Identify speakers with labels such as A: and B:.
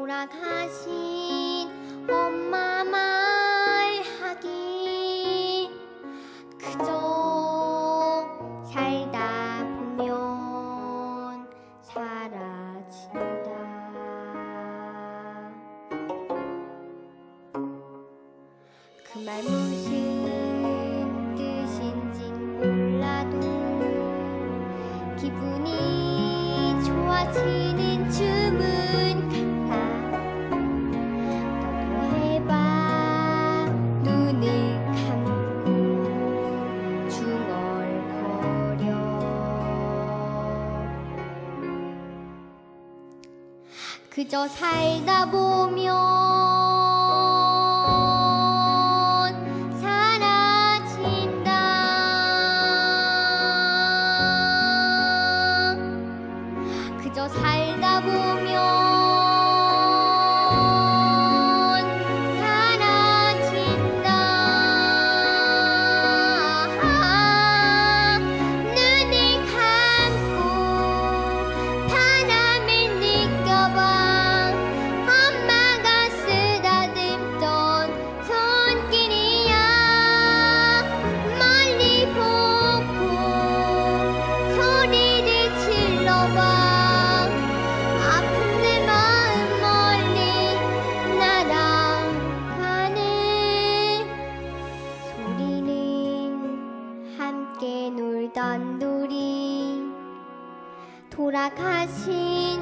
A: 돌아가신 엄마 말하기. 그저 살다 보면 사라진다. 그 말 무슨 뜻인진 몰라도 기분이 좋아지는 춤은 그저 살다 보면 놀던 놀이 돌아가신